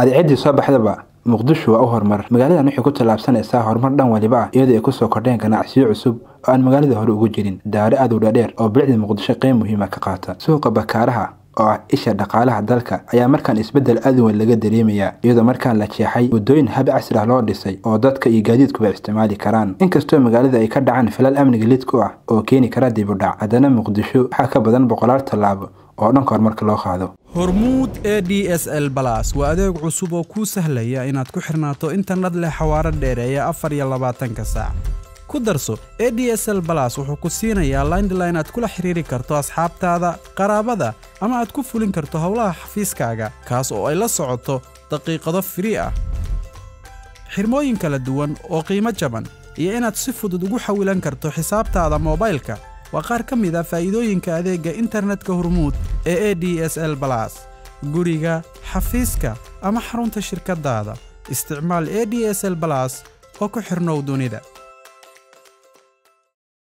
adeeciddii soo baxdaba muqdisho waa u horumar magaaladan waxay ku tallaabsanaysaa horumar dhan waliba ah iyadoo ay ku soo kordheen ganacsiyo cusub oo aan magaalada hore ugu jirin. Daare aad u dhaadheer oo bilicda muqdisho qeyb muhiima ka qaata. Suuqa bakaaraha oo ah isha dhaqaalaha dalka ayaa markaan isbeddel aad weyn laga dareemayaa iyadoo markaan la jeexay waddooyin hab casri ah loo dhisay oo dadka iyo gaadiidkuba isticmaali karaan. Inkastoo magaalada ay ka dhacaan filal amniga lid ku ah oo keeni kara dib u dhac haddana muqdisho waxaa ka badan boqolaal tallaabo oo dhanka horumarka loo qaado. Hormuud e d s l balas waa adeeg cusub oo kuu sahlaya inaad ku xirnaato internet leh xawaaro dheereeya afar iyo labaatanka saac. Ku darso e d s l balas wuxuu ku siinayaa laindline aad kula xiriiri karto asxaabtaada qaraabada ama aad ku fulin karto howlaha xafiiskaaga kaas oo ay la socoto daqiiqado firii ah. Xirmooyin kala duwan oo qiimo jaban iyo inaad si fudud ugu xawilan karto xisaabtaada moobaylka waa qaar ka mid a faa'iidooyinka adeegga internetka hormuud ee e d s l balas guriga xafiiska ama xarunta shirkaddaada. Isticmaal e d s l balas oo ku xidhnow dunida